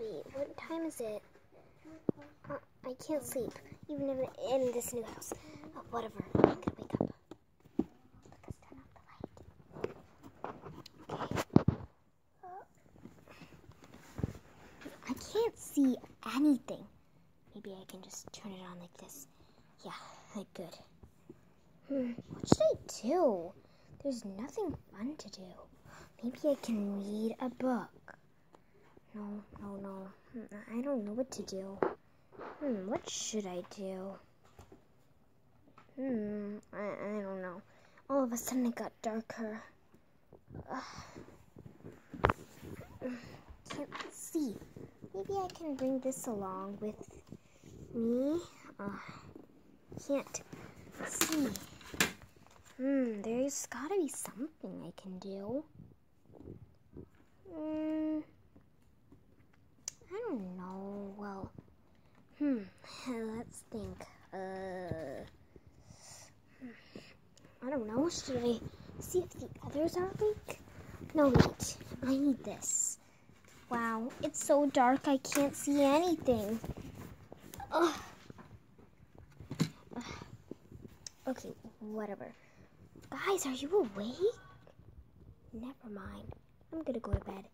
Wait, what time is it? Uh, I can't sleep, even in, in this new house. Uh, whatever, I'm gonna wake up. Let's turn off the light. Okay. I can't see anything. Maybe I can just turn it on like this. Yeah, like good. Hmm, what should I do? There's nothing fun to do. Maybe I can read a book. No, no, no. Hmm, I don't know what to do. Hmm, what should I do? Hmm, I, I don't know. All of a sudden it got darker. Ugh. Can't see. Maybe I can bring this along with me. Uh, can't see. Hmm, there's gotta be something I can do. Hmm. I don't know. Well, hmm. Let's think. Uh. I don't know. Should I see if the others are awake? No, wait. I need this. Wow, it's so dark I can't see anything. Ugh. Ugh. Okay, whatever. Guys, are you awake? Never mind. I'm gonna go to bed.